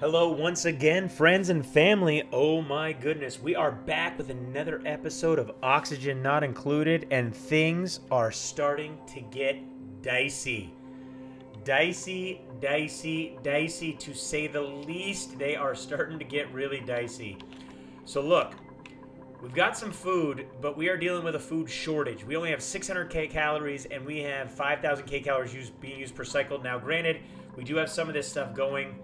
Hello, once again, friends and family. Oh my goodness, we are back with another episode of Oxygen Not Included, and things are starting to get dicey. Dicey, dicey, dicey to say the least. They are starting to get really dicey. So, look, we've got some food, but we are dealing with a food shortage. We only have 600k calories, and we have 5,000k calories used, being used per cycle. Now, granted, we do have some of this stuff going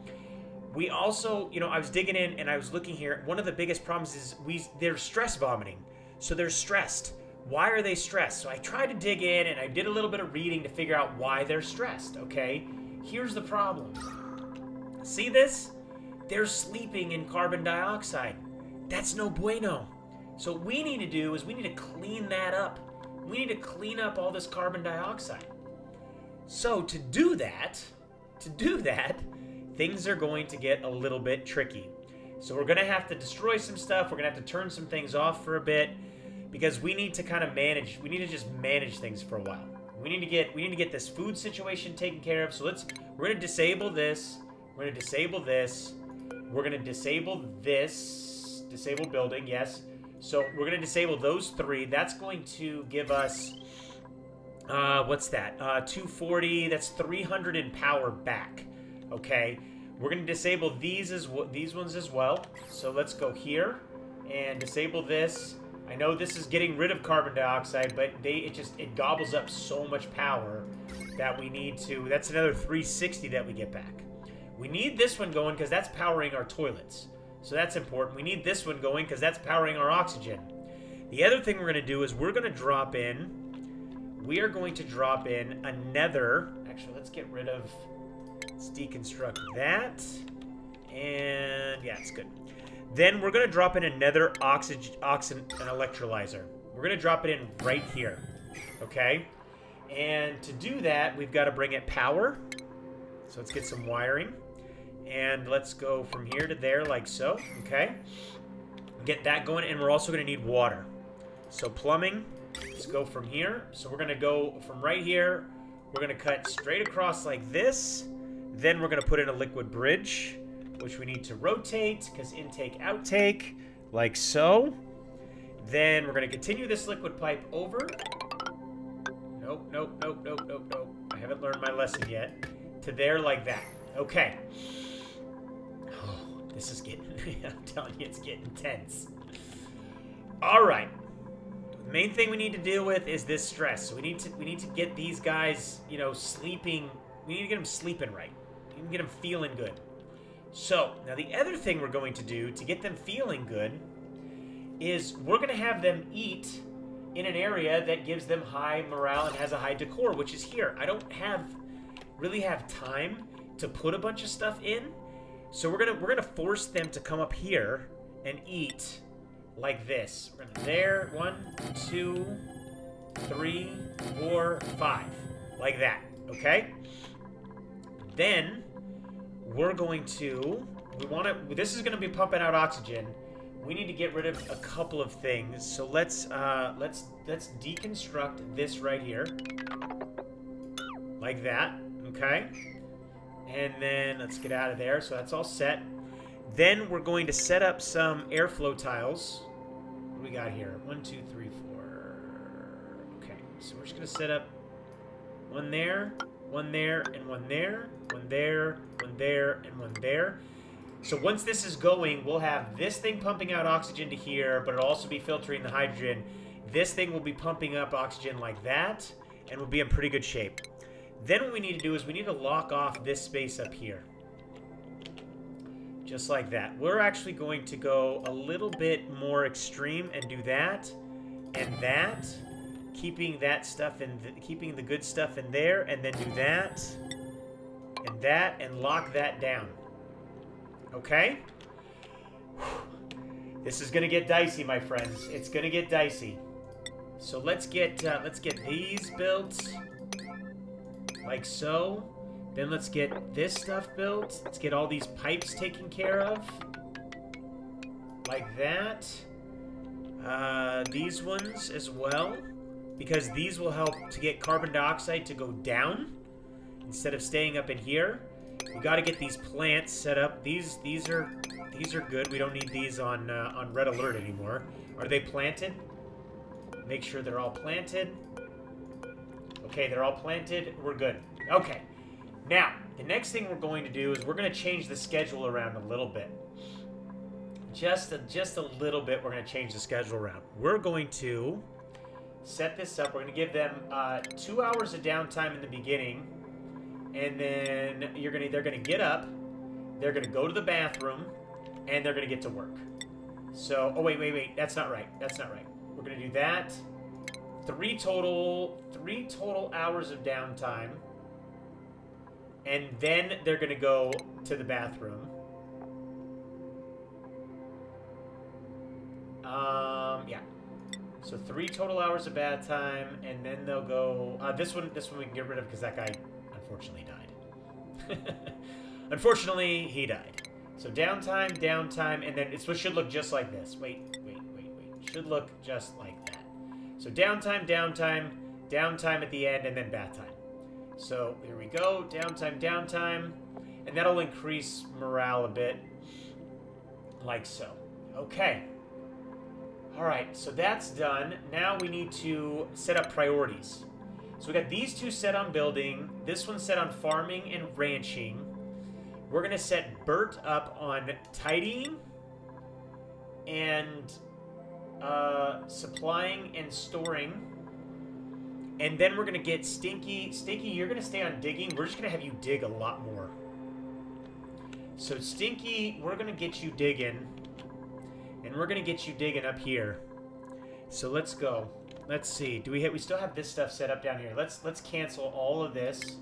we also, you know, I was digging in and I was looking here. One of the biggest problems is we they're stress vomiting. So they're stressed. Why are they stressed? So I tried to dig in and I did a little bit of reading to figure out why they're stressed, okay? Here's the problem. See this? They're sleeping in carbon dioxide. That's no bueno. So what we need to do is we need to clean that up. We need to clean up all this carbon dioxide. So to do that, to do that, things are going to get a little bit tricky. So we're going to have to destroy some stuff. We're going to have to turn some things off for a bit because we need to kind of manage. We need to just manage things for a while. We need to get we need to get this food situation taken care of. So let's we're going to disable this. We're going to disable this. We're going to disable this. Disable building, yes. So we're going to disable those three. That's going to give us uh, what's that? Uh, 240. That's 300 in power back. Okay, we're going to disable these as these ones as well. So let's go here and disable this. I know this is getting rid of carbon dioxide, but they it just it gobbles up so much power that we need to. That's another 360 that we get back. We need this one going because that's powering our toilets. So that's important. We need this one going because that's powering our oxygen. The other thing we're going to do is we're going to drop in. We are going to drop in another. Actually, let's get rid of Let's deconstruct that. And yeah, it's good. Then we're going to drop in another oxygen, oxygen an electrolyzer. We're going to drop it in right here. Okay? And to do that, we've got to bring it power. So let's get some wiring. And let's go from here to there like so. Okay? Get that going. And we're also going to need water. So plumbing. Let's go from here. So we're going to go from right here. We're going to cut straight across like this. Then we're going to put in a liquid bridge, which we need to rotate because intake, outtake, like so. Then we're going to continue this liquid pipe over. Nope, nope, nope, nope, nope, nope. I haven't learned my lesson yet. To there like that. Okay. Oh, this is getting, I'm telling you, it's getting tense. All right. The main thing we need to deal with is this stress. So we need to we need to get these guys, you know, sleeping. We need to get them sleeping right. You can get them feeling good. So, now the other thing we're going to do to get them feeling good is we're going to have them eat in an area that gives them high morale and has a high decor, which is here. I don't have really have time to put a bunch of stuff in. So we're gonna we're gonna force them to come up here and eat like this. We're gonna there, one, two, three, four, five. Like that. Okay? Then we're going to we want to this is going to be pumping out oxygen. We need to get rid of a couple of things. So let's uh let's let's deconstruct this right here. Like that, okay? And then let's get out of there. So that's all set. Then we're going to set up some airflow tiles. What do we got here? One, two, three, four. Okay, so we're just going to set up one there, one there, and one there, one there, one there, and one there. So once this is going, we'll have this thing pumping out oxygen to here, but it'll also be filtering the hydrogen. This thing will be pumping up oxygen like that, and we'll be in pretty good shape. Then what we need to do is we need to lock off this space up here. Just like that. We're actually going to go a little bit more extreme and do that, and that, keeping that stuff in, keeping the good stuff in there, and then do that, and that, and lock that down. Okay? This is gonna get dicey, my friends. It's gonna get dicey. So let's get uh, let's get these built, like so. Then let's get this stuff built. Let's get all these pipes taken care of, like that. Uh, these ones as well, because these will help to get carbon dioxide to go down instead of staying up in here. We got to get these plants set up. These these are these are good. We don't need these on uh, on red alert anymore. Are they planted? Make sure they're all planted. Okay, they're all planted. We're good. Okay. Now, the next thing we're going to do is we're going to change the schedule around a little bit. Just a, just a little bit, we're going to change the schedule around. We're going to set this up. We're going to give them uh, two hours of downtime in the beginning, and then you're going to they're going to get up, they're going to go to the bathroom, and they're going to get to work. So, oh wait, wait, wait, that's not right. That's not right. We're going to do that. Three total, three total hours of downtime, and then they're going to go to the bathroom. Um, yeah. So three total hours of bad time, and then they'll go. Uh, this one, this one we can get rid of because that guy, unfortunately, died. unfortunately, he died. So downtime, downtime, and then it's what should look just like this. Wait, wait, wait, wait. Should look just like that. So downtime, downtime, downtime at the end, and then bath time. So here we go. Downtime, downtime, and that'll increase morale a bit, like so. Okay. All right, so that's done. Now we need to set up priorities. So we got these two set on building, this one set on farming and ranching. We're to set Burt up on tidying and uh, supplying and storing. And then we're to get Stinky. Stinky, you're to stay on digging. We're just to have you dig a lot more. So Stinky, we're to get you digging. And we're going to get you digging up here. So let's go. Let's see. Do we hit? we still have this stuff set up down here? Let's let's cancel all of this.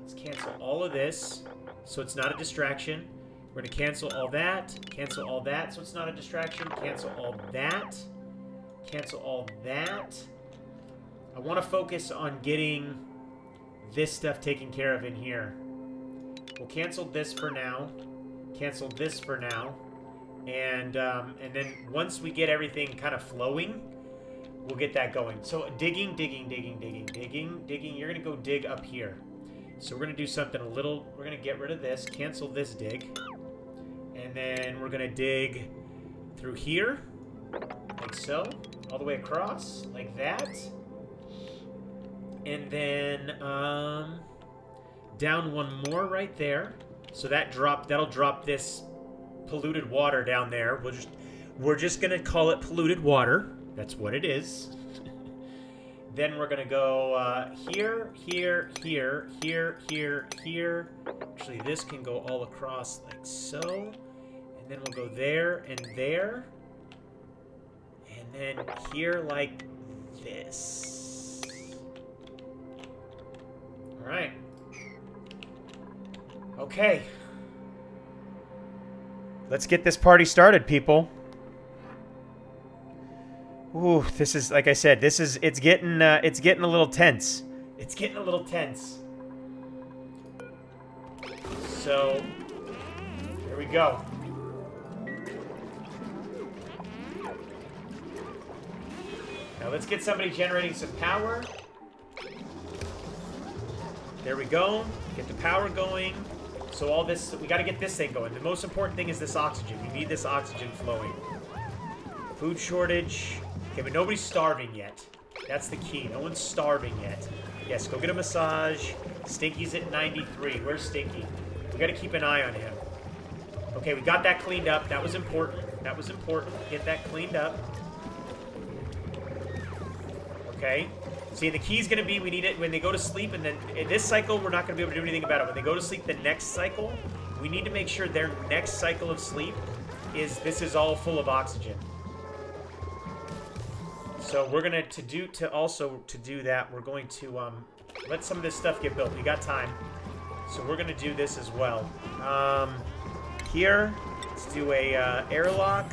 Let's cancel all of this so it's not a distraction. We're to cancel all that. Cancel all that so it's not a distraction. Cancel all that. Cancel all that. I want to focus on getting this stuff taken care of in here. We'll cancel this for now. Cancel this for now. And, um, and then once we get everything kind of flowing, we'll get that going. So digging, digging, digging, digging, digging, digging. You're to go dig up here. So we're to do something a little... We're to get rid of this, cancel this dig. And then we're to dig through here, like so, all the way across, like that. And then um, down one more right there. So that drop, that'll drop this polluted water down there. We'll just, we're just to call it polluted water. That's what it is. then we're to go uh, here, here, here, here, here, here. Actually, this can go all across like so. And then we'll go there and there. And then here like this. All right. Okay. Let's get this party started, people. Ooh, this is like I said. This is it's getting uh, it's getting a little tense. It's getting a little tense. So here we go. Now let's get somebody generating some power. There we go. Get the power going. So all this, we got to get this thing going. The most important thing is this oxygen. We need this oxygen flowing. Food shortage. Okay, but nobody's starving yet. That's the key. No one's starving yet. Yes, go get a massage. Stinky's at 93. Where's Stinky? We got to keep an eye on him. Okay, we got that cleaned up. That was important. That was important. Get that cleaned up. Okay. See, the key is going to be we need it when they go to sleep, and then in this cycle, we're not going to be able to do anything about it. When they go to sleep the next cycle, we need to make sure their next cycle of sleep is this is all full of oxygen. So we're going to, to do, to also, to do that, we're going to um, let some of this stuff get built. We got time. So we're going to do this as well. Um, here, let's do a uh, airlock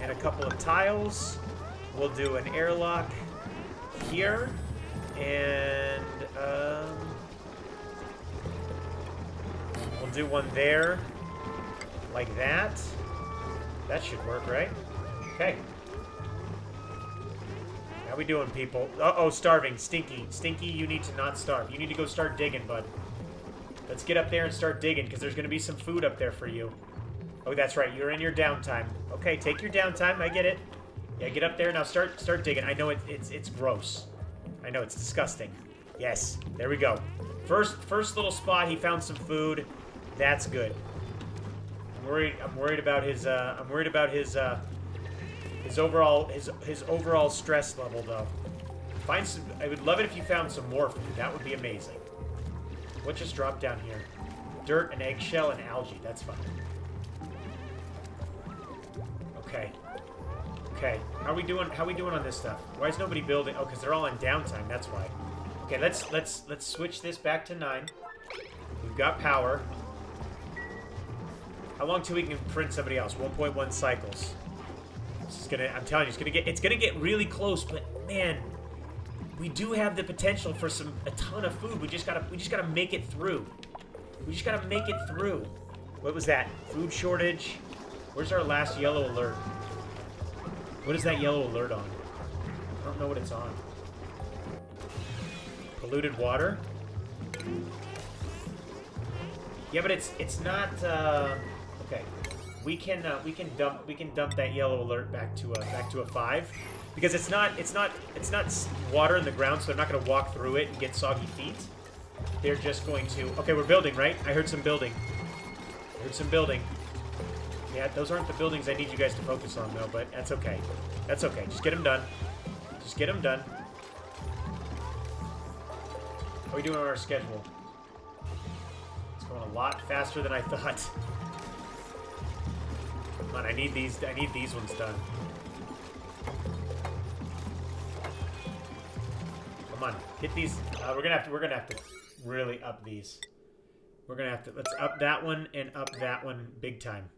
and a couple of tiles. We'll do an airlock here. And, um, we'll do one there, like that. That should work, right? Okay. How we doing, people? Uh-oh, starving. Stinky. Stinky, you need to not starve. You need to go start digging, bud. Let's get up there and start digging, because there's going to be some food up there for you. Oh, that's right. You're in your downtime. Okay, take your downtime. I get it. Yeah, get up there. Now start start digging. I know it, it's it's gross. I know, it's disgusting. Yes, there we go. First first little spot, he found some food. That's good. I'm worried. I'm worried about his. Uh, I'm worried about his. Uh, his overall his his overall stress level though. Find some. I would love it if you found some more food. That would be amazing. What just dropped down here? Dirt, an eggshell, and algae. That's fine. Okay. Okay. How are we doing? How we doing on this stuff? Why is nobody building? Oh, because they're all on downtime. That's why. Okay, let's let's let's switch this back to nine. We've got power. How long till we can print somebody else? 1.1 cycles. This is gonna. I'm telling you, it's gonna get. It's gonna get really close. But man, we do have the potential for some a ton of food. We just gotta. We just gotta make it through. We just gotta make it through. What was that? Food shortage. Where's our last yellow alert? What is that yellow alert on? I don't know what it's on. Polluted water? Yeah, but it's it's not uh okay. We can uh, we can dump we can dump that yellow alert back to a back to a 5 because it's not it's not it's not water in the ground, so they're not going to walk through it and get soggy feet. They're just going to Okay, we're building, right? I heard some building. I heard some building. Yeah, those aren't the buildings I need you guys to focus on, though, but that's okay. That's okay. Just get them done. Just get them done. How are we doing on our schedule? It's going a lot faster than I thought. Come on, I need these. I need these ones done. Come on, get these. Uh, we're gonna have to. We're gonna have to really up these. We're gonna have to. Let's up that one and up that one big time.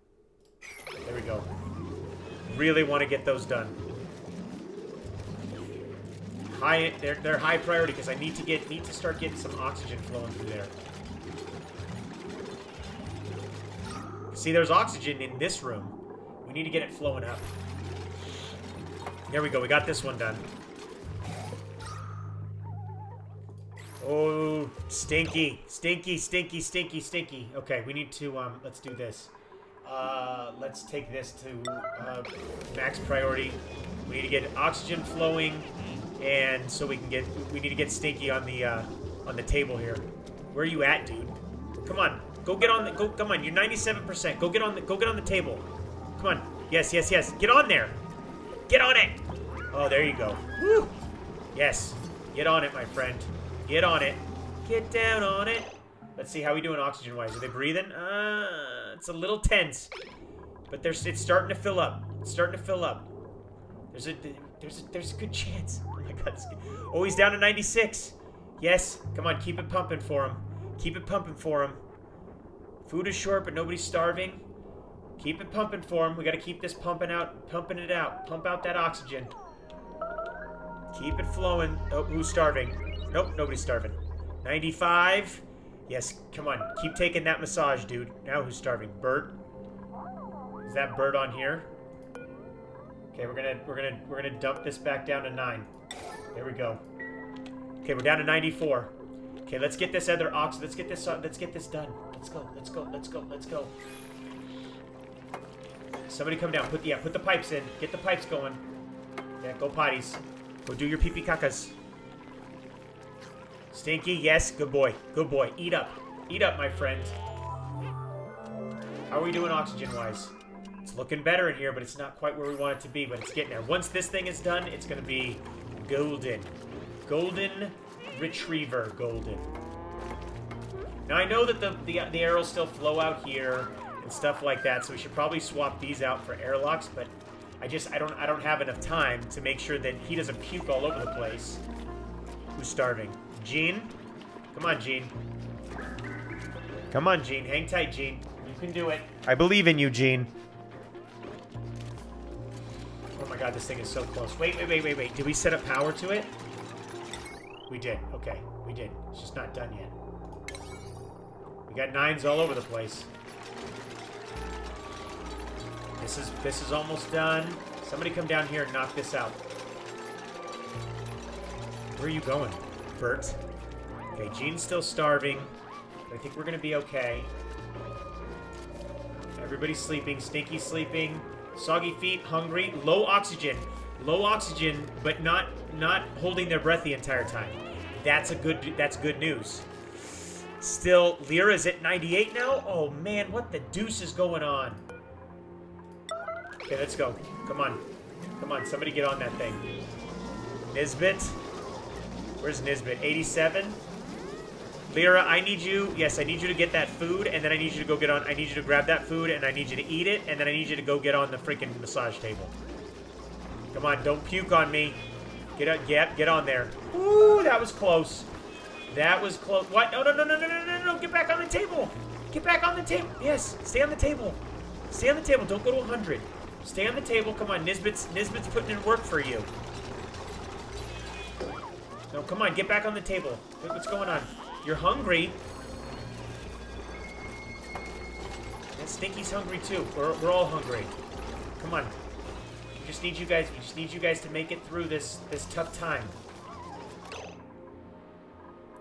There we go. Really want to get those done. High, they're, they're high priority because I need to get need to start getting some oxygen flowing through there. See, there's oxygen in this room. We need to get it flowing up. There we go. We got this one done. Oh, stinky, stinky, stinky, stinky, stinky. Okay, we need to, um, let's do this. Uh, let's take this to uh, max priority. We need to get oxygen flowing, and so we can get. We need to get Stinky on the uh, on the table here. Where are you at, dude? Come on, go get on the. Go, come on, you're 97%. Go get on the. Go get on the table. Come on. Yes, yes, yes. Get on there. Get on it. Oh, there you go. Woo. Yes. Get on it, my friend. Get on it. Get down on it. Let's see how we doing oxygen-wise. Are they breathing? Uh, it's a little tense, but there's it's starting to fill up. It's starting to fill up. There's a there's a, there's a good chance. Oh my god! Oh, he's down to 96. Yes, come on, keep it pumping for him. Keep it pumping for him. Food is short, but nobody's starving. Keep it pumping for him. We got to keep this pumping out, pumping it out. Pump out that oxygen. Keep it flowing. Oh, who's starving? Nope, nobody's starving. 95. Yes, come on. Keep taking that massage, dude. Now who's starving? Burt? Is that Burt on here? Okay, we're gonna we're gonna we're gonna dump this back down to nine. There we go. Okay, we're down to 94. Okay, let's get this other ox. Let's get this. Uh, let's get this done. Let's go. Let's go. Let's go. Let's go. Somebody come down. Put the yeah. Put the pipes in. Get the pipes going. Yeah. Go potties. Go do your pee pee cacas. Stinky, yes, good boy. Good boy. Eat up. Eat up, my friend. How are we doing oxygen-wise? It's looking better in here, but it's not quite where we want it to be, but it's getting there. Once this thing is done, it's going to be golden. Golden retriever golden. Now, I know that the, the, the arrows still flow out here and stuff like that, so we should probably swap these out for airlocks, but I just, I don't, I don't have enough time to make sure that he doesn't puke all over the place. Who's starving? Jean? Come on, Jean. Come on, Jean. Hang tight, Jean. You can do it. I believe in you, Jean. Oh my god, this thing is so close. Wait, wait, wait, wait, wait. Did we set up power to it? We did. Okay, we did. It's just not done yet. We got nines all over the place. This is this is almost done. Somebody come down here and knock this out. Where are you going? Burt. Okay, Jean's still starving. I think we're gonna be okay. Everybody's sleeping. Stinky sleeping. Soggy feet, hungry, low oxygen. Low oxygen, but not not holding their breath the entire time. That's a good that's good news. Still, Lyra's at 98 now? Oh man, what the deuce is going on? Okay, let's go. Come on. Come on, somebody get on that thing. Nisbet? Where's Nisbet? 87? Lyra, I need you. Yes, I need you to get that food, and then I need you to go get on. I need you to grab that food, and I need you to eat it, and then I need you to go get on the freaking massage table. Come on, don't puke on me. Get up, get, get on there. Ooh, that was close. That was close. What? No, no, no, no, no, no, no, no. Get back on the table. Get back on the table. Yes, stay on the table. Stay on the table. Don't go to 100. Stay on the table. Come on, Nisbet's, Nisbet's putting in work for you. No, come on, get back on the table. What's going on? You're hungry. And Stinky's hungry too. We're, we're all hungry. Come on. We just need you guys. We just need you guys to make it through this this tough time.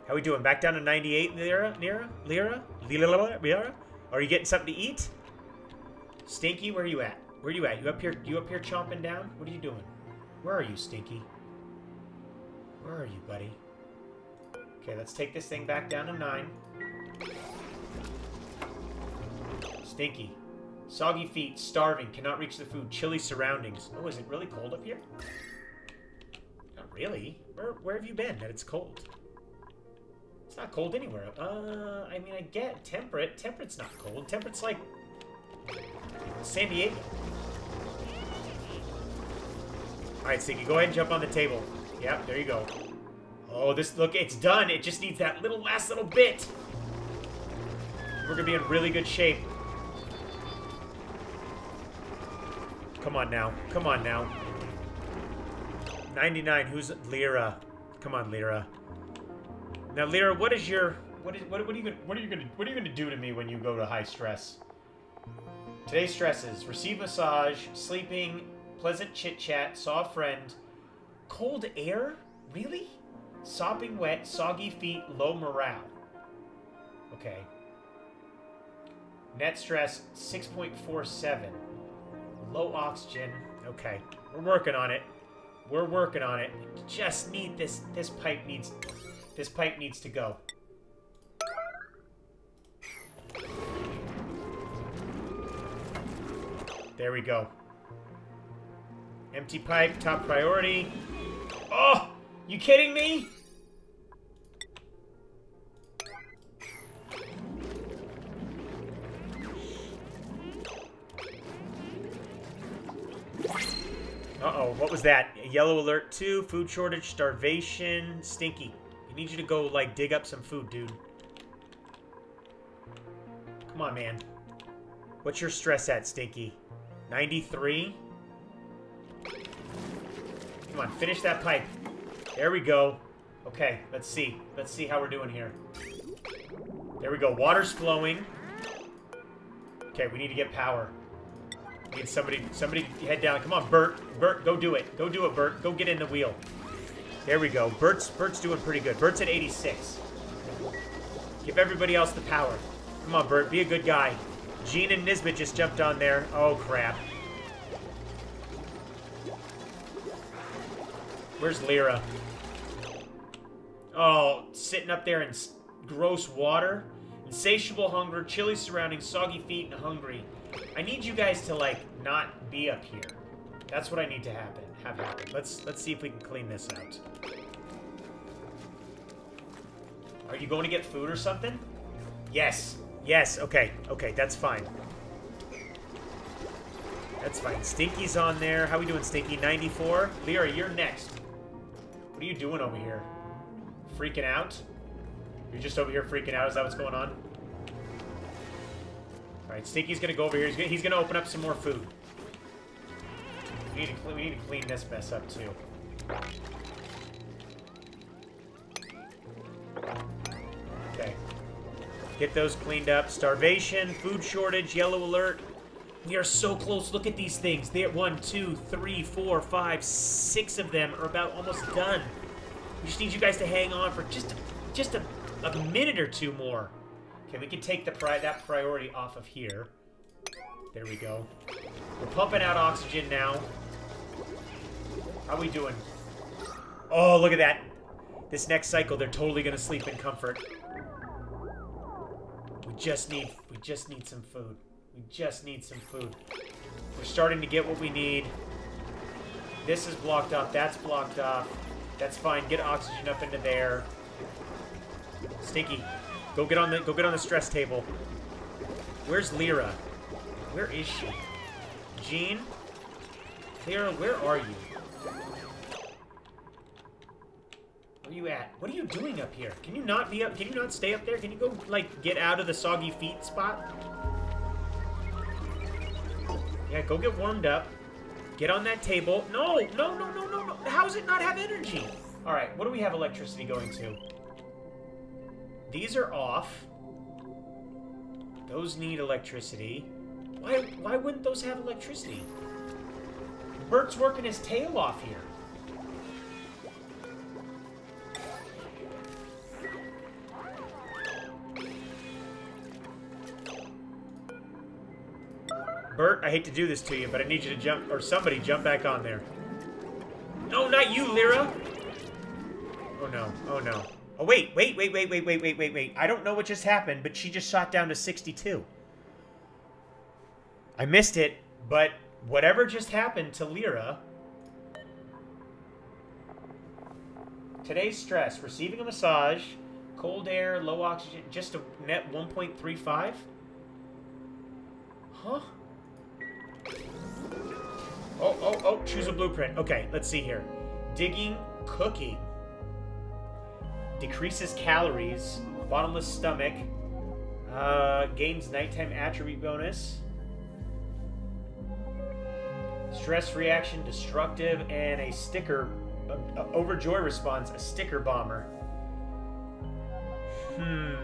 How we doing? Back down to 98, Lyra? Lyra? lira, lira, Lyra? Are you getting something to eat? Stinky, where are you at? Where are you at? You up here? You up here chomping down? What are you doing? Where are you, Stinky? Where are you, buddy? Okay, let's take this thing back down to 9. Stinky. Soggy feet, starving, cannot reach the food, chilly surroundings. Oh, is it really cold up here? Not really. Where, where have you been that it's cold? It's not cold anywhere. Uh, I mean, I get temperate. Temperate's not cold. Temperate's like San Diego. Alright, Stinky, go ahead and jump on the table. Yep, there you go. Oh, this, look, it's done. It just needs that little last little bit. We're to be in really good shape. Come on now. Come on now. 99, who's Lyra? Come on, Lyra. Now, Lyra, what is your... What, is, what, what are you gonna, what are you gonna what are you gonna do to me when you go to high stress? Today's stresses: receive massage, sleeping, pleasant chit chat, saw a friend, cold air. Really? Sopping wet, soggy feet, low morale. Okay. Net stress 6.47. Low oxygen. Okay. We're working on it. We're working on it. Just need this this pipe needs this pipe needs to go. There we go. Empty pipe, top priority. Oh! You kidding me? Uh-oh, what was that? Yellow alert 2, food shortage, starvation, stinky. I need you to go, like, dig up some food, dude. Come on, man. What's your stress at, Stinky? 93? Come on, finish that pipe. There we go. Okay, let's see. Let's see how we're doing here. There we go. Water's flowing. Okay, we need to get power. We need somebody, somebody head down. Come on, Burt. Burt, go do it. Go do it, Burt. Go get in the wheel. There we go. Burt's, Burt's doing pretty good. Burt's at 86. Give everybody else the power. Come on, Burt. Be a good guy. Jean and Nisbet just jumped on there. Oh, crap. Where's Lyra? Oh, sitting up there in gross water. Insatiable hunger, chilly surroundings, soggy feet, and hungry. I need you guys to, like, not be up here. That's what I need to happen. Have happen. Let's let's see if we can clean this out. Are you going to get food or something? Yes. Yes. Okay. Okay. That's fine. That's fine. Stinky's on there. How we doing, Stinky? 94? Lyra, you're next. What are you doing over here? Freaking out? You're just over here freaking out? Is that what's going on? Alright, Stinky's gonna go over here. He's gonna, he's gonna open up some more food. We need, to, we need to clean this mess up, too. Okay. Get those cleaned up. Starvation, food shortage, yellow alert. We are so close. Look at these things. They're one, two, three, four, five, six of them are about almost done. We just need you guys to hang on for just, just a, a minute or two more. Okay, we can take the pri that priority off of here. There we go. We're pumping out oxygen now. How are we doing? Oh, look at that. This next cycle, they're totally gonna sleep in comfort. We just need, we just need some food. We just need some food. We're starting to get what we need. This is blocked off. That's blocked off. That's fine. Get oxygen up into there. Stinky, go get on the go get on the stress table. Where's Lyra? Where is she? Jean? Lyra, where are you? Where are you at? What are you doing up here? Can you not be up? Can you not stay up there? Can you go, like, get out of the soggy feet spot? Yeah, go get warmed up. Get on that table. No, no, no, no, no, no. How does it not have energy? All right, what do we have electricity going to? These are off. Those need electricity. Why, why wouldn't those have electricity? Burt's working his tail off here. Burt, I hate to do this to you, but I need you to jump, or somebody jump back on there. No, not you, Lyra! Oh no, oh no. Oh wait, wait, wait, wait, wait, wait, wait, wait, wait. I don't know what just happened, but she just shot down to 62. I missed it, but whatever just happened to Lyra... Today's stress, receiving a massage, cold air, low oxygen, just a net 1.35? Huh? Oh, oh, oh, choose a blueprint. Okay, let's see here. Digging, cooking. Decreases calories. Bottomless stomach. Uh, gains nighttime attribute bonus. Stress reaction, destructive, and a sticker. Overjoy response, a sticker bomber. Hmm.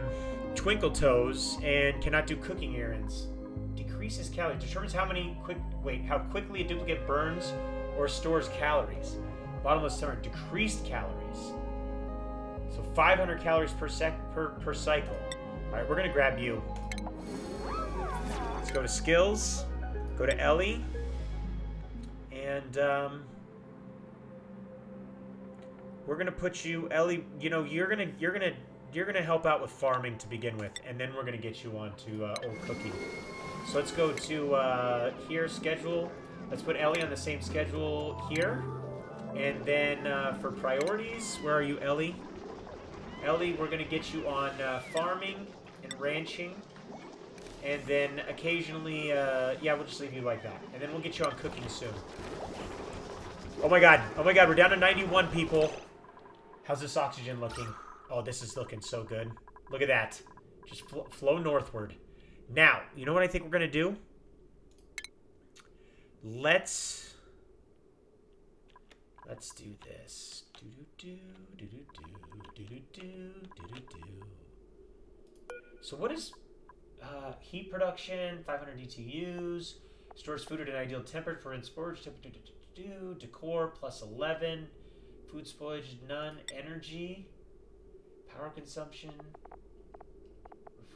Twinkle toes, and cannot do cooking errands increases calories. Determines how many quick wait how quickly a duplicant burns or stores calories. Bottomless stomach decreased calories. So 500 calories per sec per per cycle. All right, we're gonna grab you. Let's go to skills. Go to Ellie. And um, we're gonna put you, Ellie. You know, you're gonna you're gonna you're gonna help out with farming to begin with, and then we're gonna get you on to uh, old cooking. So let's go to uh, here, schedule. Let's put Ellie on the same schedule here. And then uh, for priorities, where are you, Ellie? Ellie, we're going to get you on uh, farming and ranching. And then occasionally, uh, yeah, we'll just leave you like that. And then we'll get you on cooking soon. Oh my god. Oh my god, we're down to 91 people. How's this oxygen looking? Oh, this is looking so good. Look at that. Just fl flow northward. Now, you know what I think we're going to do? Let's... Let's do this. Do do do do do do do do do do do. So what is uh, heat production? 500 DTUs. Stores food at an ideal temperature for in storage. Decor plus 11. Food spoilage none. Energy. Power consumption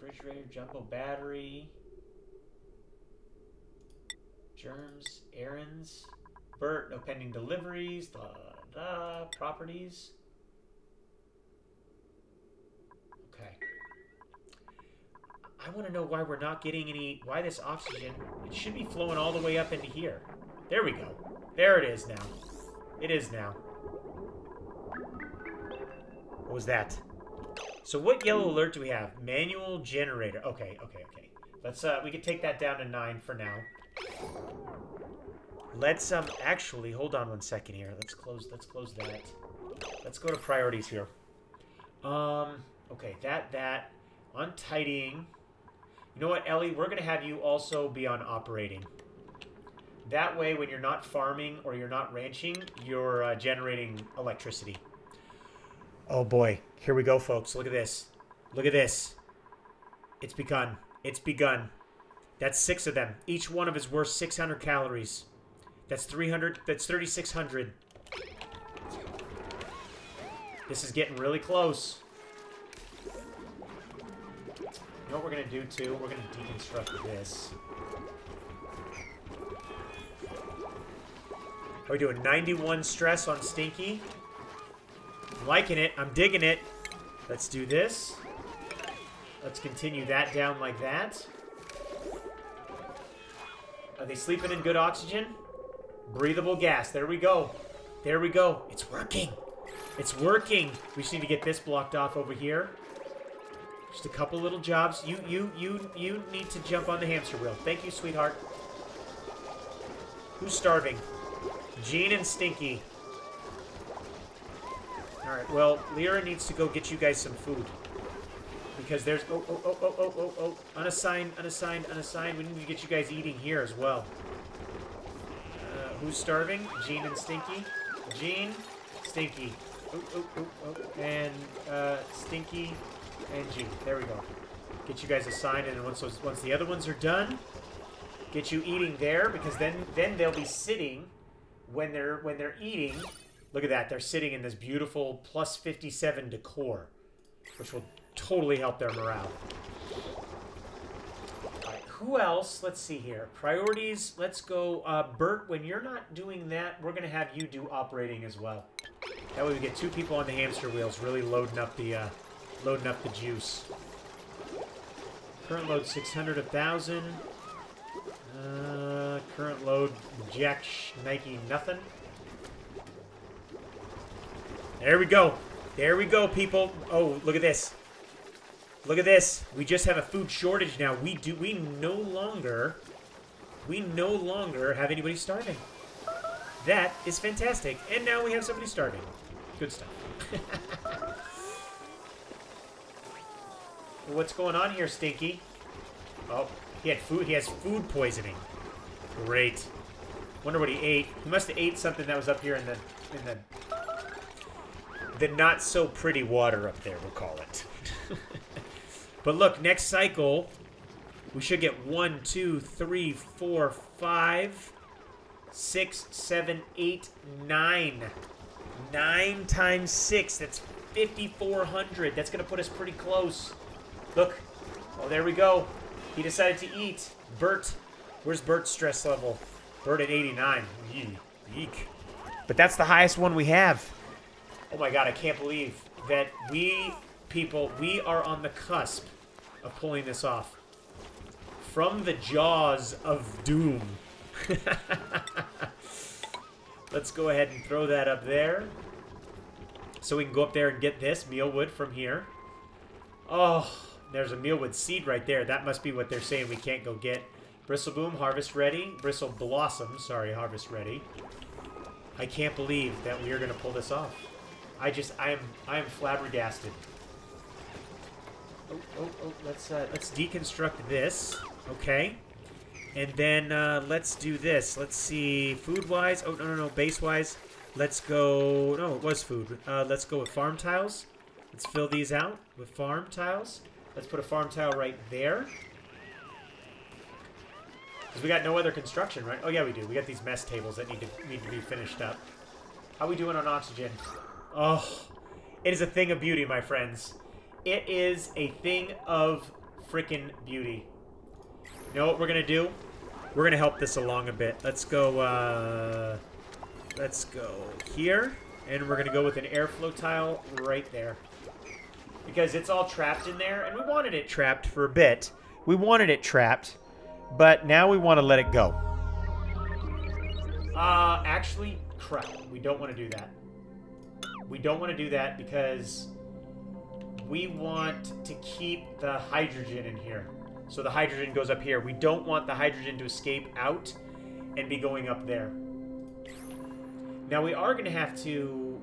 refrigerator, jumbo battery, germs, errands, Burt, no pending deliveries, da, da, properties. Okay. I want to know why we're not getting any, why this oxygen, it should be flowing all the way up into here. There we go. There it is now. It is now. What was that? So what yellow alert do we have? Manual generator. Okay, okay, okay. Let's, uh, we can take that down to nine for now. Let's, um, actually, hold on one second here. Let's close, let's close that. Let's go to priorities here. Um, okay, that, that. On tidying. You know what, Ellie? We're going to have you also be on operating. That way, when you're not farming or you're not ranching, you're uh, generating electricity. Oh boy, here we go, folks. Look at this. Look at this. It's begun. It's begun. That's six of them. Each one of is worth 600 calories. That's 300. That's 3,600. This is getting really close. You know what we're gonna do too? We're gonna deconstruct this. Are we doing 91 stress on Stinky? Liking it. I'm digging it. Let's do this. Let's continue that down like that. Are they sleeping in good oxygen? Breathable gas. There we go. There we go. It's working. It's working. We just need to get this blocked off over here. Just a couple little jobs. You, you, you, you need to jump on the hamster wheel. Thank you, sweetheart. Who's starving? Jean and Stinky. Alright, well, Lyra needs to go get you guys some food. Because there's... Oh, oh, oh, oh, oh, oh, oh. Unassigned, unassigned, unassigned. We need to get you guys eating here as well. Uh, who's starving? Jean and Stinky. Jean, Stinky. Oh, oh, oh, oh. And uh, Stinky and Jean. There we go. Get you guys assigned, and once those, once the other ones are done, get you eating there, because then then they'll be sitting when they're when they're eating. Look at that. They're sitting in this beautiful plus 57 decor, which will totally help their morale. who else? Let's see here. Priorities. Let's go. Uh, Burt, when you're not doing that, we're going to have you do operating as well. That way we get two people on the hamster wheels really loading up the, uh, loading up the juice. Current load 600, 1,000. Uh, current load Jack Nike nothing. There we go. There we go, people. Oh, look at this. Look at this. We just have a food shortage now. We do. We no longer. We no longer have anybody starving. That is fantastic. And now we have somebody starving. Good stuff. What's going on here, Stinky? Oh, he had food. He has food poisoning. Great. Wonder what he ate. He must have ate something that was up here in the in the the not so pretty water up there. We'll call it. but look, next cycle, we should get one, two, three, four, five, six, seven, eight, nine. Nine times six. That's 5,400. That's going to put us pretty close. Look. Oh, there we go. He decided to eat. Burt. Where's Burt's stress level? Burt at 89. Eek. But that's the highest one we have. Oh my god, I can't believe that we, people, we are on the cusp of pulling this off. From the jaws of doom. Let's go ahead and throw that up there. So we can go up there and get this mealwood from here. Oh, there's a mealwood seed right there. That must be what they're saying we can't go get. Bristlebeam, harvest ready. Bristle blossom, sorry, harvest ready. I can't believe that we are going to pull this off. I just, I am, I am flabbergasted. Oh, oh, oh, let's, uh, let's deconstruct this. Okay. And then, uh, let's do this. Let's see, food-wise, oh, no, no, no, base-wise, let's go, no, it was food. Uh, let's go with farm tiles. Let's fill these out with farm tiles. Let's put a farm tile right there. Because we got no other construction, right? Oh, yeah, we do. We got these mess tables that need to need to be finished up. How we doing on oxygen? Oh, it is a thing of beauty, my friends. It is a thing of freaking beauty. You know what we're to do? We're to help this along a bit. Let's go, uh... Let's go here. And we're to go with an airflow tile right there because it's all trapped in there, and we wanted it trapped for a bit. We wanted it trapped, but now we want to let it go. Uh, actually, crap. We don't want to do that. We don't want to do that because we want to keep the hydrogen in here. So the hydrogen goes up here. We don't want the hydrogen to escape out and be going up there. Now we are going to have to...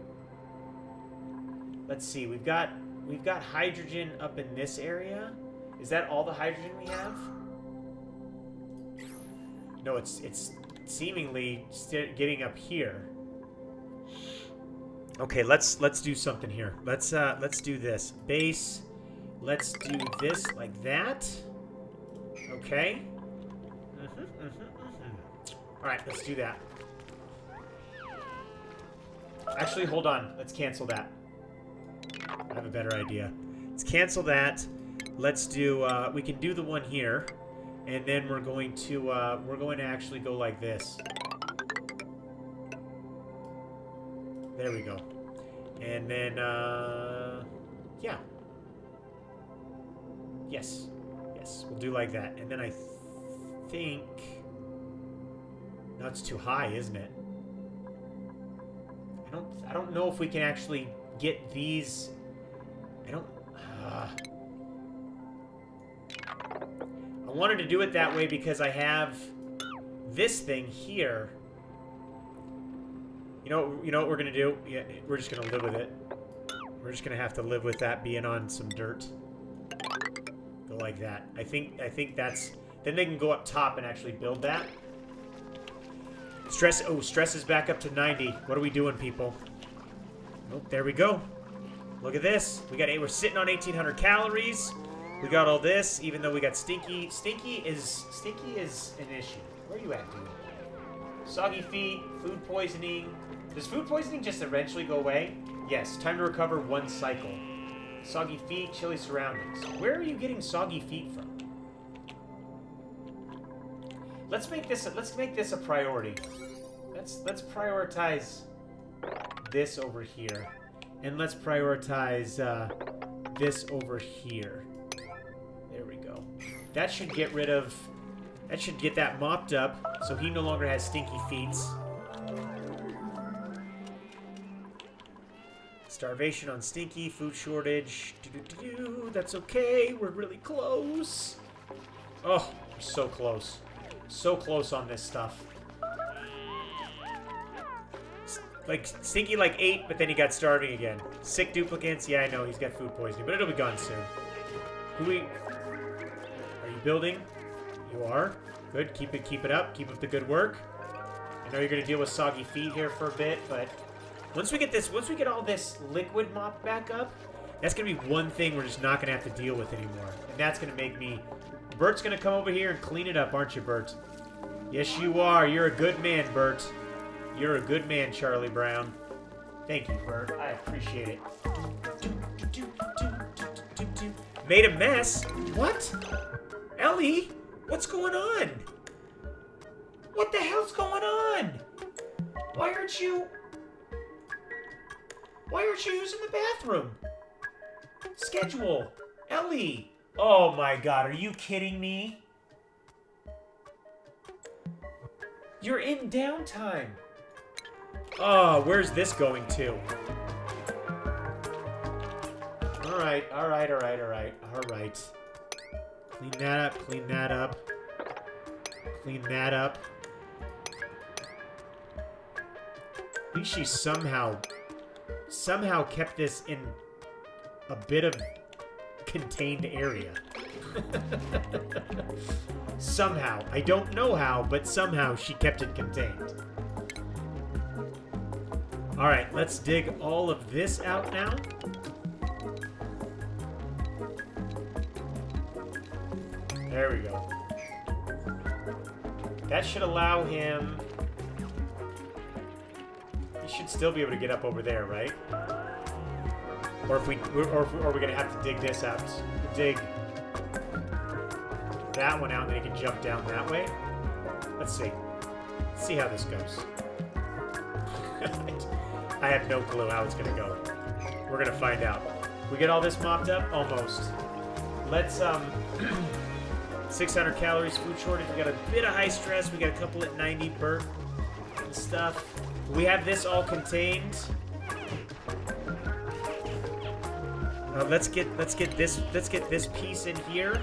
Let's see. We've got We've got hydrogen up in this area. Is that all the hydrogen we have? No, it's it's seemingly getting up here. Okay, let's let's do something here. Let's uh let's do this. Base. Let's do this like that. Okay. Mm -hmm, mm -hmm, mm -hmm. All right, let's do that. Actually, hold on. Let's cancel that. I have a better idea. Let's cancel that. let's do. Uh, we can do the one here, and then we're going to uh, we're going to actually go like this. There we go. And then, uh, yeah. Yes. Yes, we'll do like that. And then I th think... It's too high, isn't it? I don't, I don't know if we can actually get these... I don't... Uh, I wanted to do it that way because I have this thing here you know, you know what we're gonna do? Yeah, we're just gonna live with it. We're just gonna have to live with that being on some dirt. Go like that. I think I think that's then they can go up top and actually build that. Stress oh stress is back up to 90. What are we doing, people? Oh, there we go. Look at this. We got we're sitting on 1800 calories. We got all this, even though we got Stinky. Stinky is Stinky is an issue. Where are you at, dude? Soggy feet, food poisoning, does food poisoning just eventually go away? Yes, time to recover one cycle. Soggy feet, chilly surroundings. Where are you getting soggy feet from? Let's make this a, let's make this a priority. Let's let's prioritize this over here. And let's prioritize uh, this over here. There we go. That should get rid of that should get that mopped up so he no longer has stinky feet. Starvation on Stinky, food shortage. Doo -doo -doo That's okay, we're really close. Oh, so close. So close on this stuff. Like, Stinky like ate, but then he got starving again. Sick duplicants, yeah, I know, he's got food poisoning, but it'll be gone soon. Who we... Are you building? You are. Good, keep it, keep it up, keep up the good work. I know you're gonna deal with soggy feet here for a bit, but once we get this, once we get all this liquid mop back up, that's going to be one thing we're just not to have to deal with anymore. And that's going to make me... Burt's going to come over here and clean it up, aren't you, Burt? Yes, you are. You're a good man, Burt. You're a good man, Charlie Brown. Thank you, Burt. I appreciate it. Made a mess? What? Ellie? What's going on? What the hell's going on? Why aren't you... Why aren't you using the bathroom? Schedule. Ellie. Oh my god, are you kidding me? You're in downtime. Oh, where's this going to? Alright, alright, alright, alright, alright. Clean that up, clean that up. Clean that up. At least she somehow somehow kept this in a bit of contained area. somehow. I don't know how, but somehow she kept it contained. Alright, let's dig all of this out now. There we go. That should allow him He should still be able to get up over there, right? Or if we, or, if, or are we gonna have to dig this out? Dig that one out, and then he can jump down that way. Let's see. Let's see how this goes. I have no clue how it's gonna go. We're gonna find out. We get all this mopped up? Almost. Let's, um... 600 calories, food shortage. We got a bit of high stress. We got a couple at 90 burp and stuff. We have this all contained. Uh, let's get let's get this let's get this piece in here.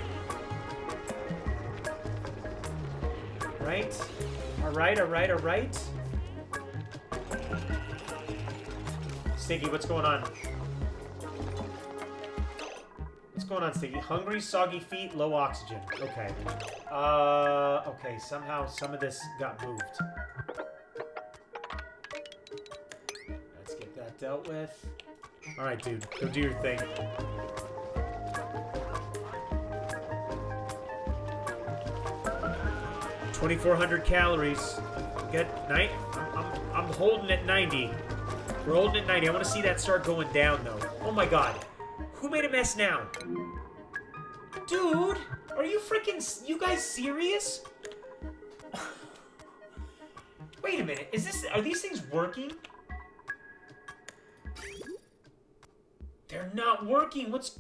Right. All right. All right. All right. Stinky, what's going on? Going on, Stinky? Hungry, soggy feet, low oxygen. Okay. Uh, okay, somehow some of this got moved. Let's get that dealt with. Alright, dude. Go do your thing. Twenty-four hundred calories. Get night. I'm, I'm, I'm holding at ninety. We're holding at ninety. I want to see that start going down, though. Oh my god. Who made a mess now? Dude, are you freaking... You guys serious? Wait a minute. Is this... Are these things working? They're not working. What's...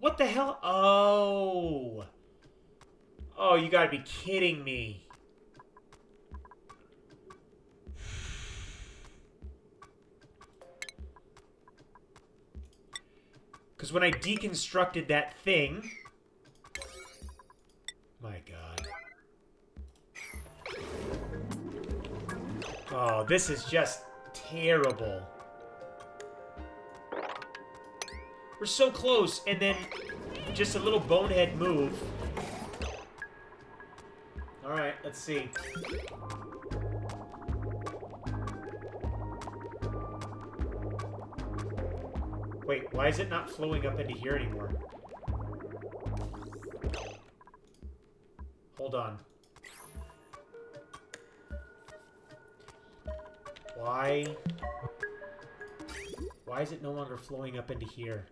What the hell? Oh. Oh, you gotta be kidding me. Because when I deconstructed that thing... My god. Oh, this is just terrible. We're so close, and then just a little bonehead move. Alright, let's see. Wait, why is it not flowing up into here anymore? Hold on. Why? Why is it no longer flowing up into here?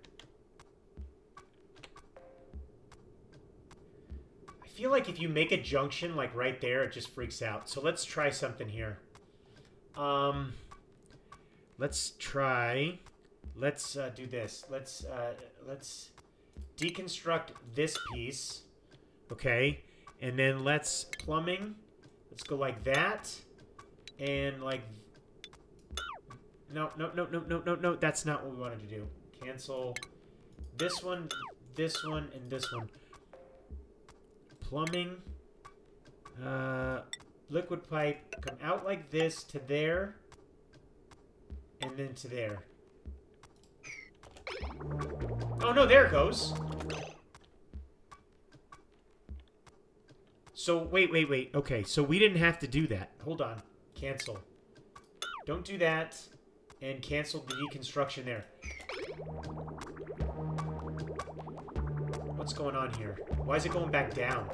I feel like if you make a junction like right there, it just freaks out. So let's try something here. Um, let's try let's uh, do this. Let's uh, let's deconstruct this piece, okay, and then let's plumbing. Let's go like that, and like. No, no, no, no, no, no, no. That's not what we wanted to do. Cancel this one, this one, and this one. Plumbing. Uh, liquid pipe. Come out like this to there. And then to there. Oh, no, there it goes. So, wait, wait, wait. Okay, so we didn't have to do that. Hold on. Cancel. Don't do that. And cancel the deconstruction there. What's going on here? Why is it going back down?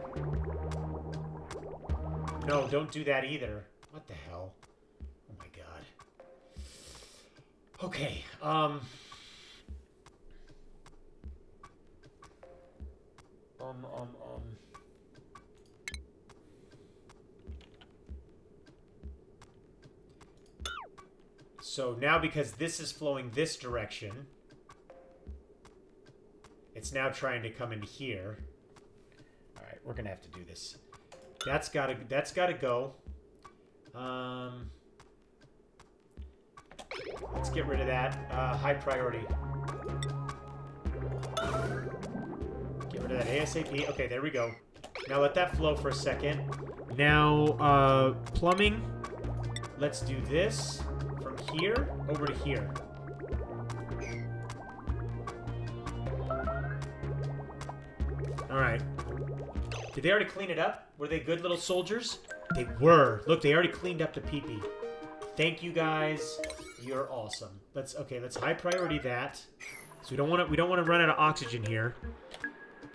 No, don't do that either. What the hell? Oh my god. Okay, um... Um, um, um. So now because this is flowing this direction, it's now trying to come into here. All right, we're gonna have to do this. That's gotta that's gotta go. Um, let's get rid of that. Uh, high priority. Get rid of that ASAP. Okay, there we go. Now let that flow for a second. Now, uh, plumbing. Let's do this from here over to here. Alright. Did they already clean it up? Were they good little soldiers? They were. Look, they already cleaned up the peepee. -pee. Thank you guys. You're awesome. Let's okay, let's high priority that. So we don't want to we don't want to run out of oxygen here.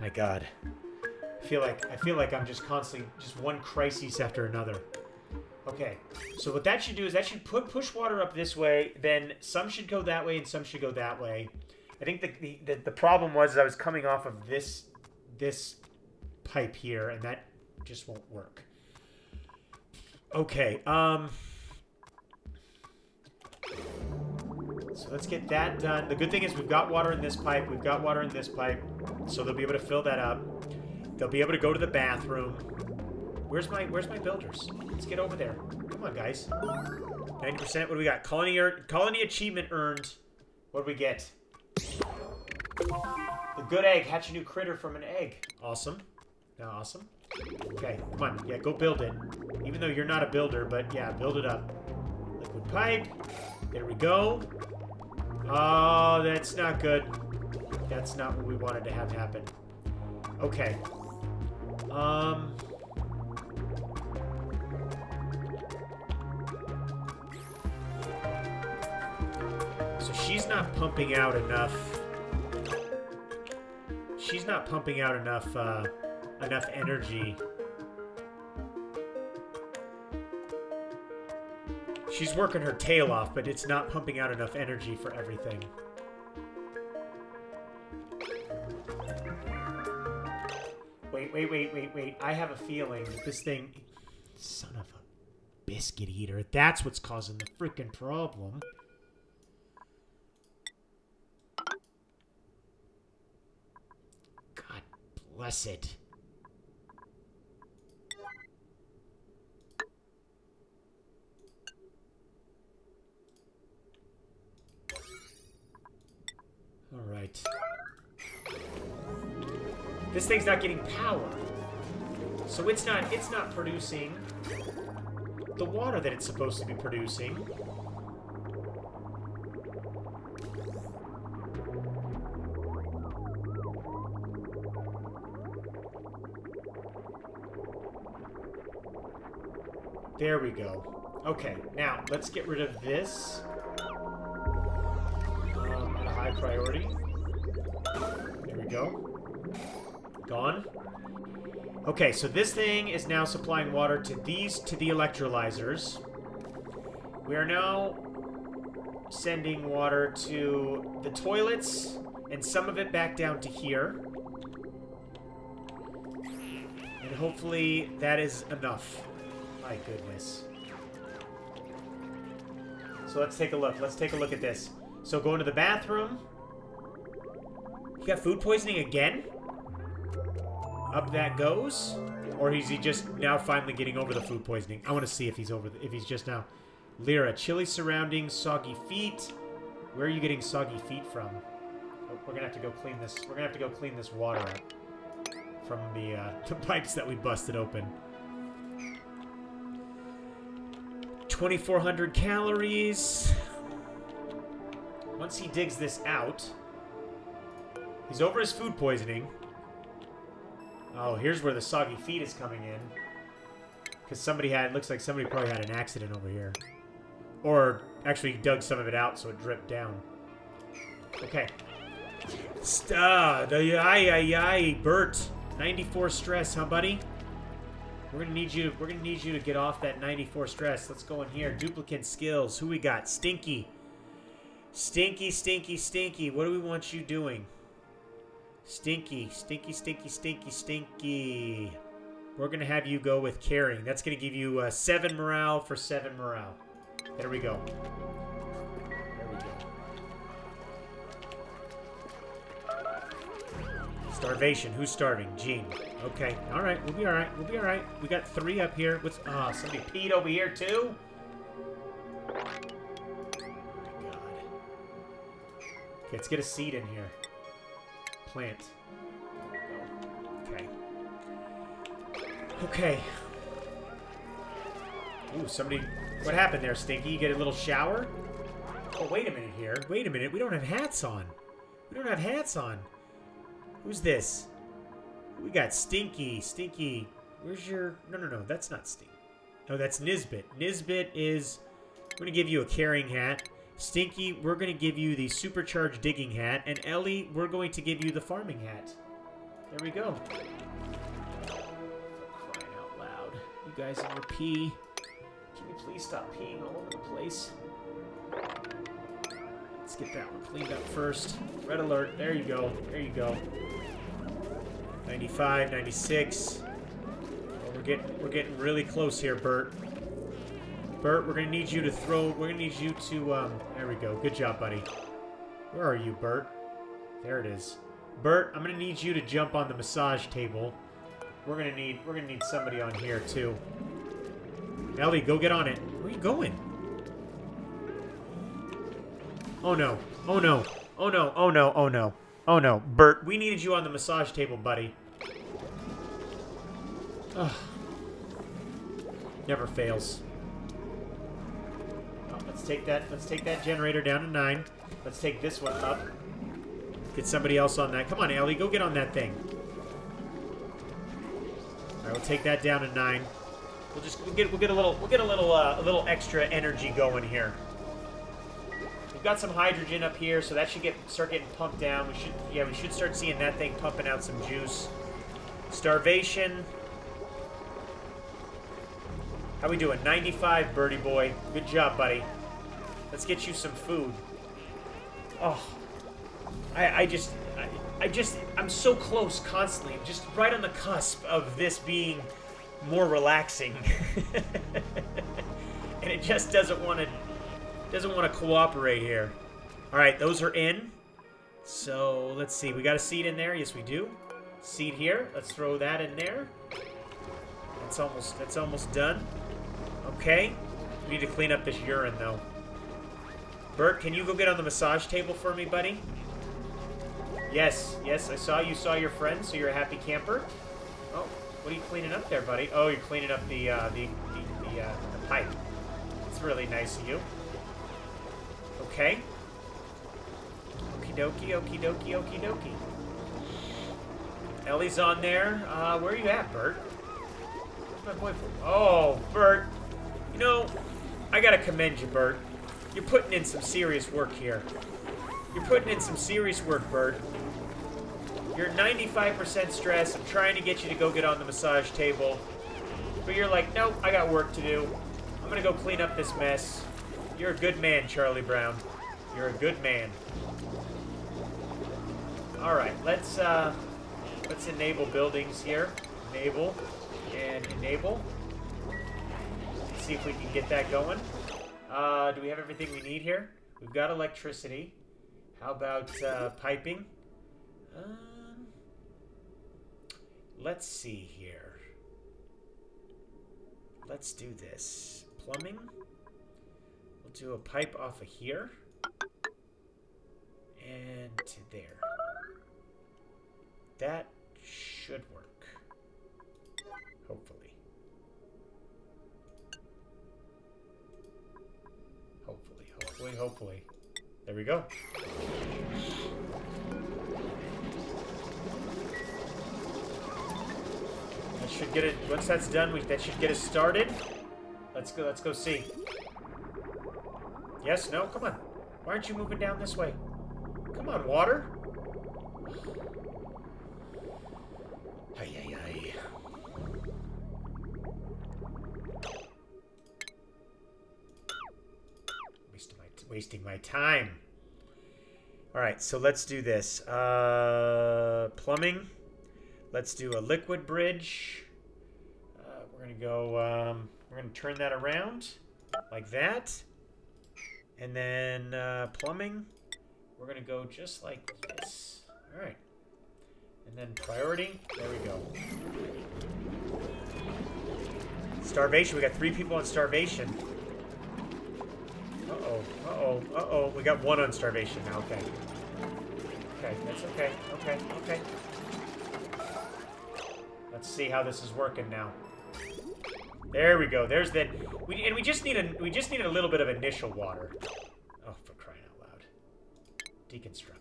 My God. I feel like I feel like I'm just constantly just one crisis after another. Okay, so what that should do is that should put push water up this way. Then some should go that way and some should go that way. I think the the, the problem was I was coming off of this this pipe here, and that just won't work. Okay, um. So let's get that done. The good thing is we've got water in this pipe. We've got water in this pipe. So they'll be able to fill that up. They'll be able to go to the bathroom. Where's my Where's my builders? Let's get over there. Come on, guys. 90%. What do we got? Colony, colony achievement earned. What do we get? The good egg. Hatch a new critter from an egg. Awesome. Now, awesome. Okay, come on. Yeah, go build it. Even though you're not a builder, but yeah, build it up. Liquid pipe. There we go. Oh, that's not good. That's not what we wanted to have happen. Okay. Um... So she's not pumping out enough... She's not pumping out enough, uh, enough energy She's working her tail off, but it's not pumping out enough energy for everything. wait, wait, wait, wait, wait. I have a feeling that this thing... Son of a biscuit eater. That's what's causing the freaking problem. God bless it. All right. This thing's not getting power. So it's not it's not producing the water that it's supposed to be producing. There we go. Okay, now let's get rid of this high priority. There we go. Gone. Okay, so this thing is now supplying water to these, to the electrolyzers. We are now sending water to the toilets, and some of it back down to here. And hopefully that is enough. My goodness. So let's take a look. Let's take a look at this. So going to the bathroom. He got food poisoning again? Up that goes? Or is he just now finally getting over the food poisoning? I want to see if he's over, the, if he's just now. Lyra, chilly surroundings, soggy feet. Where are you getting soggy feet from? Oh, we're gonna have to go clean this. We're gonna have to go clean this water up from the uh, the pipes that we busted open. 2,400 calories. Once he digs this out, he's over his food poisoning. Oh, here's where the soggy feet is coming in. Because somebody had, looks like somebody probably had an accident over here. Or actually dug some of it out so it dripped down. Okay. Stud. Ah, ay, ay, ay, Burt. 94 stress, huh, buddy? We're gonna need you. We're gonna need you to get off that 94 stress. Let's go in here. Duplicant skills. Who we got? Stinky. Stinky, stinky, stinky. What do we want you doing? Stinky, stinky, stinky, stinky, stinky. We're going to have you go with caring. That's going to give you uh, 7 morale for 7 morale. There we go. There we go. Starvation. Who's starving? Jean. Okay. All right. We'll be all right. We'll be all right. We got three up here. What's... Ah, oh, somebody peed over here, too? Let's get a seed in here plant. Okay. Okay. Ooh, somebody... What happened there, Stinky? You get a little shower? Oh, wait a minute here. Wait a minute. We don't have hats on. We don't have hats on. Who's this? We got Stinky. Stinky. Where's your... No, no, no. That's not Stinky. No, that's Nisbet. Nisbet is... I'm going to give you a carrying hat. Stinky, we're going to give you the supercharged digging hat. And Ellie, we're going to give you the farming hat. There we go. Crying out loud. You guys in your pee. Can you please stop peeing all over the place? Let's get that one cleaned up first. Red alert. There you go. There you go. 95, 96. Oh, we're getting we're getting really close here, Burt. Burt, we're gonna need you to throw. We're gonna need you to. Um, there we go. Good job, buddy. Where are you, Burt? There it is. Burt, I'm gonna need you to jump on the massage table. We're gonna need. We're gonna need somebody on here too. Ellie, go get on it. Where are you going? Oh no. Oh no. Oh no. Oh no. Oh no. Oh no. Burt, we needed you on the massage table, buddy. Ugh. Never fails. Let's take that. Let's take that generator down to nine. Let's take this one up. Get somebody else on that. Come on, Ellie, go get on that thing. All right, we'll take that down to nine. We'll just we'll get we'll get a little we'll get a little uh, a little extra energy going here. We've got some hydrogen up here, so that should get start getting pumped down. We should yeah we should start seeing that thing pumping out some juice. Starvation. How we doing? 95, Birdie boy. Good job, buddy. Let's get you some food. Oh, I, I just, I, I just, I'm so close constantly. I'm just right on the cusp of this being more relaxing. and it just doesn't want to, doesn't want to cooperate here. All right, those are in. So let's see. We got a seed in there. Yes, we do. Seed here. Let's throw that in there. That's almost that's almost done. Okay. We need to clean up this urine though. Burt, can you go get on the massage table for me, buddy? Yes, yes, I saw you saw your friend, so you're a happy camper. Oh, what are you cleaning up there, buddy? Oh, you're cleaning up the uh, the the, the, uh, the pipe. It's really nice of you. Okay. Okie dokie, okie dokie, okie dokie. Ellie's on there. Uh, where are you at, Burt? Where's my boyfriend? Oh, Burt. You know, I gotta commend you, Burt. You're putting in some serious work here. You're putting in some serious work, Burt. You're 95% stressed. I'm trying to get you to go get on the massage table. But you're like, nope, I got work to do. I'm gonna go clean up this mess. You're a good man, Charlie Brown. You're a good man. All right, let's uh, let's enable buildings here. Enable and enable. Let's see if we can get that going. Uh, do we have everything we need here? We've got electricity. How about uh, piping? Um, let's see here. Let's do this. Plumbing. We'll do a pipe off of here. And to there. That should work. Hopefully, hopefully. There we go. That should get it. Once that's done, we, that should get us started. Let's go. Let's go see. Yes. No. Come on. Why aren't you moving down this way? Come on, water. Wasting my, time. All right, so let's do this. Uh, plumbing. Let's do a liquid bridge. Uh, we're gonna go. Um, we're gonna turn that around like that, and then uh, plumbing. We're gonna go just like this. All right. And then priority, there we go. Starvation, we got three people on starvation. Uh-oh, uh-oh, uh-oh. We got one on starvation now, okay. Okay, that's okay, okay, okay. Let's see how this is working now. There we go. There's that. We and we just need a we just needed a little bit of initial water. Oh, for crying out loud! Deconstruct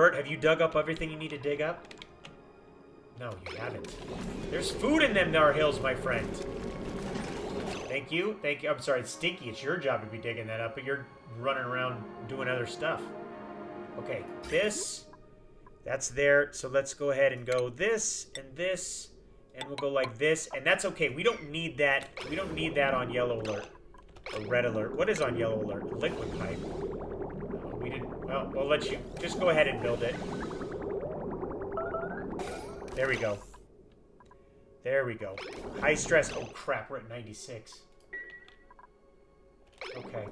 Burt, have you dug up everything you need to dig up? No, you haven't. There's food in them Nar Hills, my friend. Thank you. Thank you. I'm sorry, it's Stinky. It's your job to be digging that up, but you're running around doing other stuff. Okay, this, that's there. So let's go ahead and go this and this, and we'll go like this. And that's okay. We don't need that. We don't need that on yellow alert or red alert. What is on yellow alert? Liquid pipe. We didn't. Well, we'll let you. Just go ahead and build it. There we go. There we go. High stress. Oh, crap. We're at 96. Okay.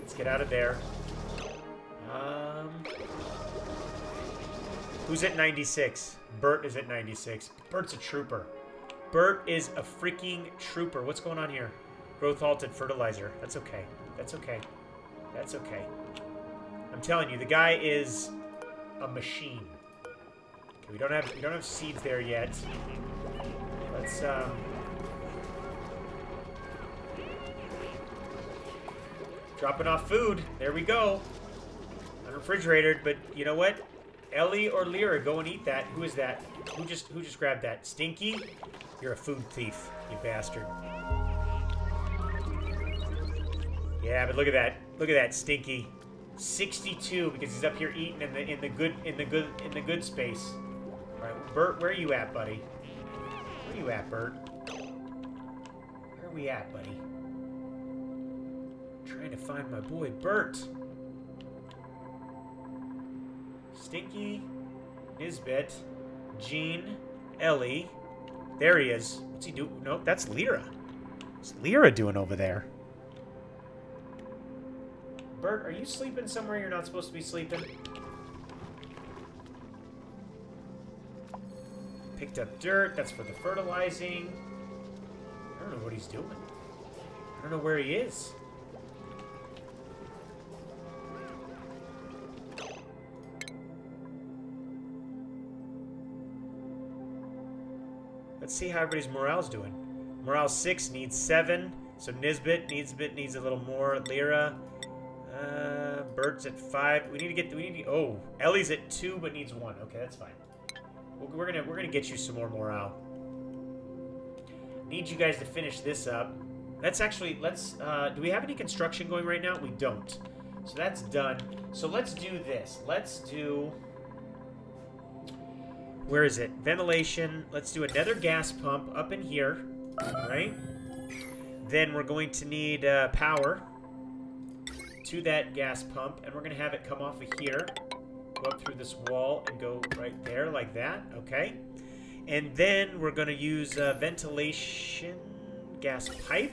Let's get out of there. Um... Who's at 96? Burt is at 96. Burt's a trooper. Burt is a freaking trooper. What's going on here? Growth halted fertilizer. That's okay. That's okay. That's okay. I'm telling you, the guy is a machine. Okay, we don't have we don't have seeds there yet. Let's um dropping off food. There we go. Unrefrigerated, but you know what? Ellie or Lyra, go and eat that. Who is that? Who just who just grabbed that? Stinky? You're a food thief, you bastard. Yeah, but look at that. Look at that, Stinky. 62 because he's up here eating in the in the good in the good in the good space. All right, Burt, where are you at, buddy? Where are you at, Burt? Where are we at, buddy? trying to find my boy Burt. Stinky, Nisbet, Jean, Ellie. There he is. What's he doing? Nope, that's Lyra. What's Lyra doing over there? Burt, are you sleeping somewhere you're not supposed to be sleeping? Picked up dirt. That's for the fertilizing. I don't know what he's doing. I don't know where he is. Let's see how everybody's morale's doing. Morale 6 needs 7. So Nisbet, Nisbet needs a little more. Lyra. Uh, Burt's at 5. We need to get... We need to, oh, Ellie's at 2 but needs 1. Okay, that's fine. We're gonna, we're gonna get you some more morale. Need you guys to finish this up. Let's actually... Let's... Uh, do we have any construction going right now? We don't. So that's done. So let's do this. Let's do... Where is it? Ventilation. Let's do another gas pump up in here. Right? Then we're going to need uh, power to that gas pump. And we're going to have it come off of here. Go up through this wall and go right there like that. Okay. And then we're going to use a ventilation gas pipe.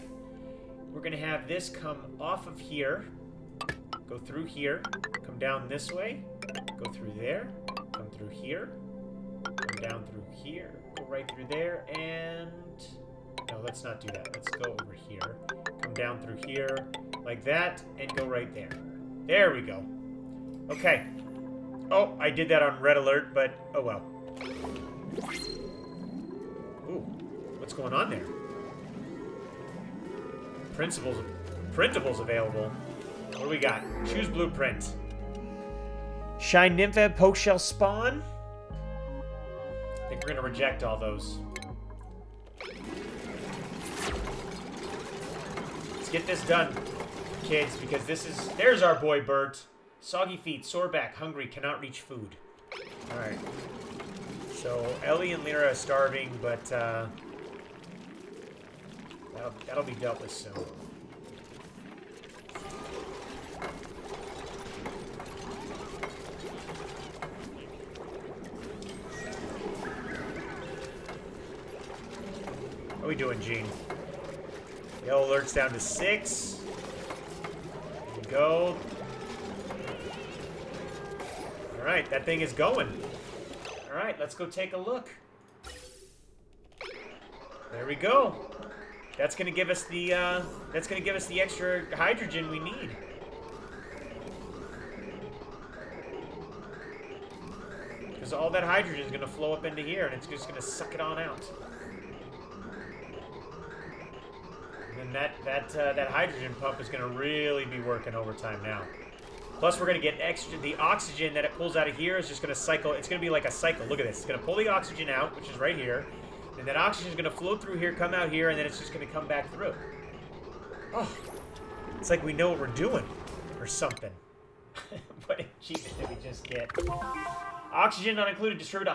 We're going to have this come off of here. Go through here. Come down this way. Go through there. Come through here Come down through here, go right through there, and... No, let's not do that. Let's go over here. Come down through here, like that, and go right there. There we go. Okay. Oh, I did that on red alert, but oh well. Ooh, what's going on there? Principles, printables available. What do we got? Choose blueprint. Shine Nympha Poke Shell Spawn I think we're to reject all those. Let's get this done, kids, because this is... There's our boy, Burt. Soggy feet, sore back, hungry, cannot reach food. Alright. So, Ellie and Lyra are starving, but, uh... That'll, that'll be dealt with soon. Are we doing, Jean? Yellow alert's down to six. Go. Alright, that thing is going. Alright, let's go take a look. There we go. That's gonna give us the uh, that's gonna give us the extra hydrogen we need. Because all that hydrogen is gonna flow up into here and it's just gonna suck it on out. And that that uh, that hydrogen pump is going to really be working overtime now. Plus, we're going to get extra. The oxygen that it pulls out of here is just going to cycle. It's going to be like a cycle. Look at this. It's going to pull the oxygen out, which is right here. And that oxygen is going to flow through here, come out here, and then it's just going to come back through. Oh, it's like we know what we're doing or something. what achievement did we just get? Oxygen not included. Distribute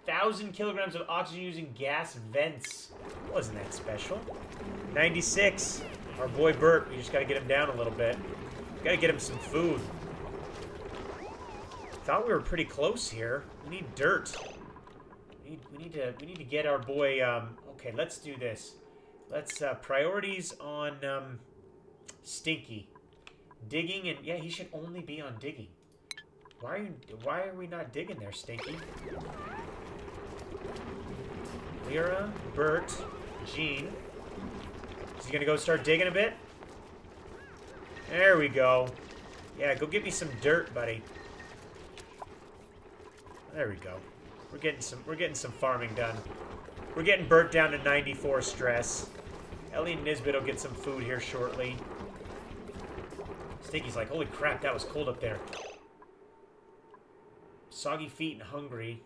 a thousand kilograms of oxygen using gas vents. Wasn't that special? 96. Our boy Burt, we just gotta get him down a little bit. Gotta get him some food. Thought we were pretty close here. We need dirt. We need, we need to we need to get our boy. Um, okay, let's do this. Let's uh, priorities on um, Stinky, digging, and yeah, he should only be on digging. Why are you? Why are we not digging there, Stinky? Lyra, Burt, Jean. Is he gonna go start digging a bit? There we go. Yeah, go get me some dirt, buddy. There we go. We're getting some we're getting some farming done. We're getting Burt down to 94 stress. Ellie and Nisbet will get some food here shortly. Stinky's like, holy crap, that was cold up there. Soggy feet and hungry.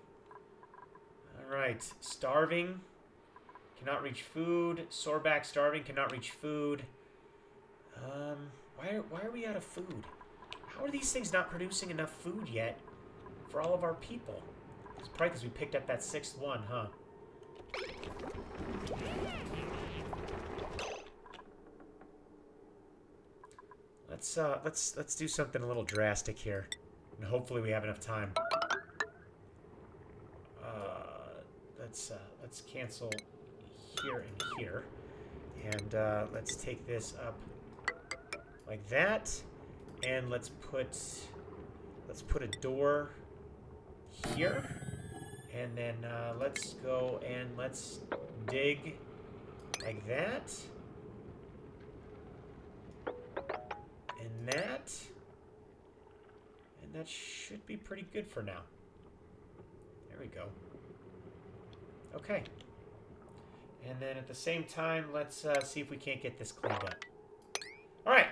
Alright, starving. Cannot reach food. Sore back, starving, cannot reach food. Um, why are, why are we out of food? How are these things not producing enough food yet for all of our people? It's probably because we picked up that sixth one, huh? Let's uh, let's let's do something a little drastic here, and hopefully we have enough time. Uh, let's uh, let's cancel here and here, and uh, let's take this up like that, and let's put let's put a door here, and then uh, let's go and let's dig like that. And that. And that should be pretty good for now. There we go. Okay. And then at the same time, let's uh, see if we can't get this cleaned up. All right.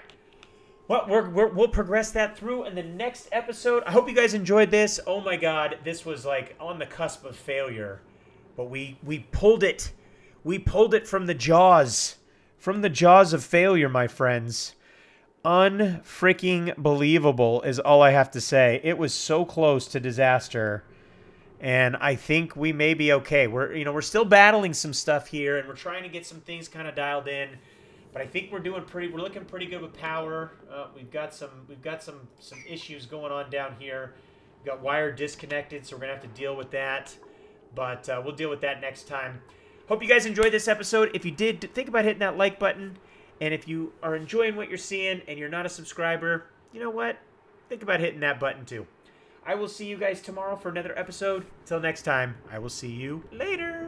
Well, we're, we're, we'll progress that through in the next episode. I hope you guys enjoyed this. Oh my god, this was like on the cusp of failure. But we, we pulled it. We pulled it from the jaws. From the jaws of failure, my friends unfreaking believable is all I have to say. It was so close to disaster. And I think we may be okay. We're you know, we're still battling some stuff here and we're trying to get some things kind of dialed in. But I think we're doing pretty we're looking pretty good with power. Uh, we've got some we've got some some issues going on down here. We've got wire disconnected, so we're gonna have to deal with that. But uh, we'll deal with that next time. Hope you guys enjoyed this episode. If you did, think about hitting that like button. And if you are enjoying what you're seeing and you're not a subscriber, you know what? Think about hitting that button too. I will see you guys tomorrow for another episode. Until next time, I will see you later.